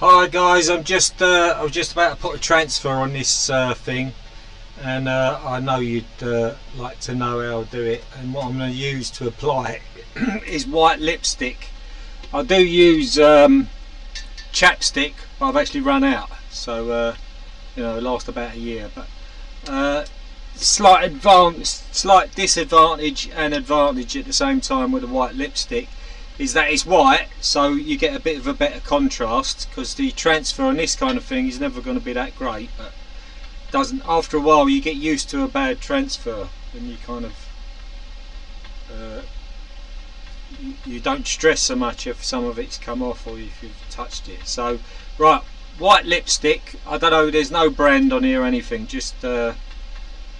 Hi guys, I'm just uh, I was just about to put a transfer on this uh, thing and uh, I know you'd uh, like to know how to do it and what I'm going to use to apply it is white lipstick. I do use um, chapstick but I've actually run out so uh, you know last about a year but uh, slight advantage, slight disadvantage and advantage at the same time with the white lipstick is that it's white so you get a bit of a better contrast because the transfer on this kind of thing is never going to be that great but doesn't after a while you get used to a bad transfer and you kind of uh, you, don't stress so much if some of it's come off or if you've touched it. So right white lipstick I don't know there's no brand on here or anything just uh,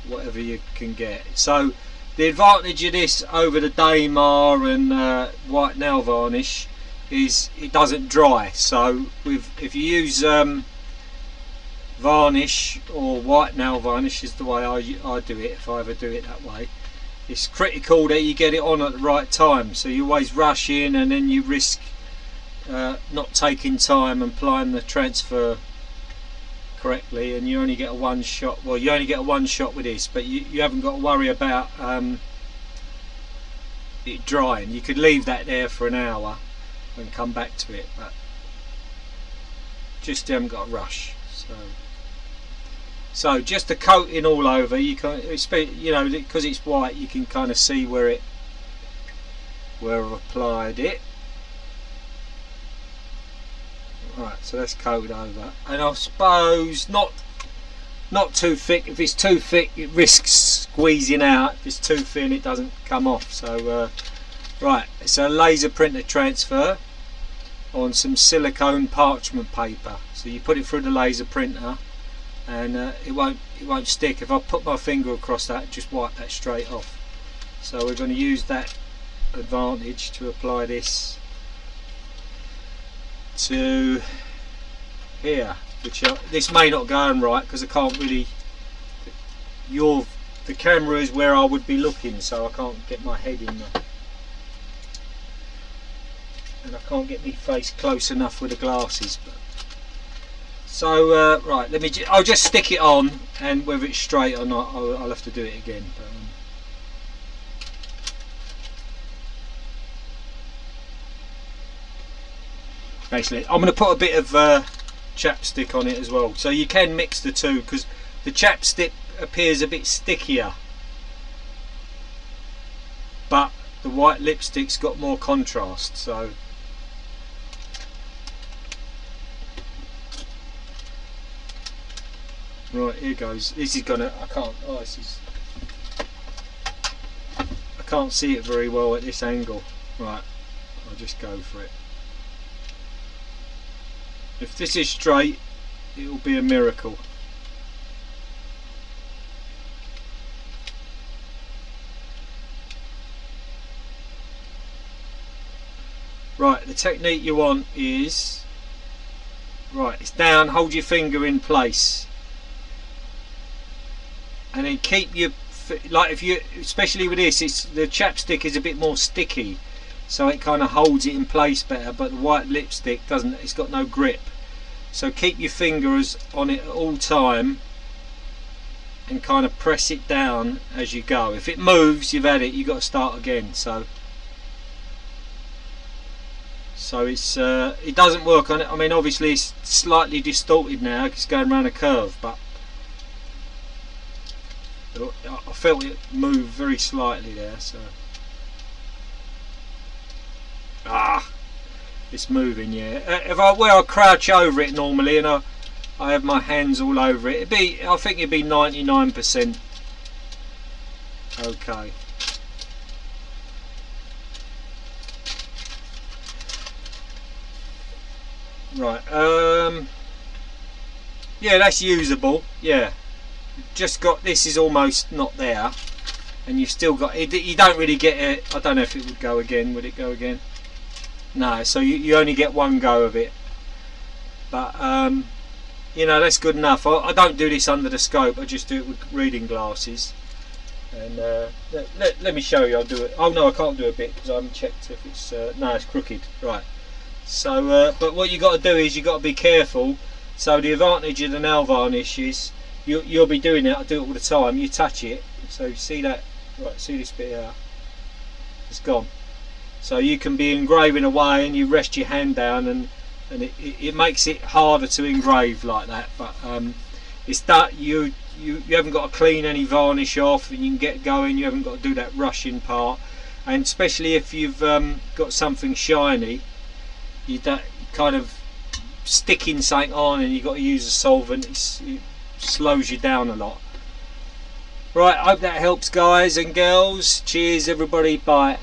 whatever you can get. So the advantage of this over the Dammar and uh, white nail varnish is it doesn't dry. So if you use um, varnish or white nail varnish is the way I, I do it if I ever do it that way. It's critical that you get it on at the right time. So you always rush in and then you risk uh, not taking time and applying the transfer correctly and you only get a one shot well you only get a one shot with this but you, you haven't got to worry about um, it drying. You could leave that there for an hour and come back to it but just haven't got a rush so. So just the coating all over you can it's you know because it's white you can kind of see where it where I've applied it Right, so that's coated over. And I suppose not not too thick. If it's too thick, it risks squeezing out. If it's too thin, it doesn't come off. So, uh, right, it's a laser printer transfer on some silicone parchment paper. So you put it through the laser printer, and uh, it won't it won't stick. If I put my finger across that, just wipe that straight off. So we're going to use that advantage to apply this to here which are, this may not go on right because I can't really your the camera is where I would be looking so I can't get my head in there and I can't get my face close enough with the glasses but so uh, right let me I'll just stick it on and whether it's straight or not I'll, I'll have to do it again but, um, basically. I'm going to put a bit of uh, chapstick on it as well. So you can mix the two because the chapstick appears a bit stickier. But the white lipstick's got more contrast so. Right here goes. This is gonna I can't oh this is I can't see it very well at this angle. Right I'll just go for it if this is straight, it will be a miracle. Right, the technique you want is, right, it's down, hold your finger in place. And then keep your, like if you, especially with this, it's the chapstick is a bit more sticky so it kind of holds it in place better but the white lipstick doesn't it's got no grip. So keep your fingers on it at all time and kind of press it down as you go. If it moves you've had it you've got to start again. So so it's uh, it doesn't work on it. I mean obviously it's slightly distorted now it's going around a curve but I felt it move very slightly there so Ah, it's moving, yeah. Uh, if I where I crouch over it normally and I, I have my hands all over it, it'd be I think it'd be 99% okay. Right, um, yeah, that's usable. Yeah, just got this is almost not there, and you've still got it. You don't really get it. I don't know if it would go again. Would it go again? No, so you, you only get one go of it. But, um, you know, that's good enough. I, I, don't do this under the scope, I just do it with reading glasses. And uh, let, let, let, me show you, I'll do it. Oh no, I can't do a bit because I haven't checked if it's, uh, no, it's crooked. Right. So, uh, but what you got to do is you got to be careful. So the advantage of the nail varnish is you, you'll be doing it. I do it all the time. You touch it, so you see that. Right, see this bit here. It's gone. So you can be engraving away, and you rest your hand down, and and it, it, it makes it harder to engrave like that. But um, it's that you you you haven't got to clean any varnish off, and you can get going. You haven't got to do that rushing part, and especially if you've um, got something shiny, you don't kind of sticking something on, and you've got to use a solvent. It slows you down a lot. Right, I hope that helps, guys and girls. Cheers, everybody. Bye.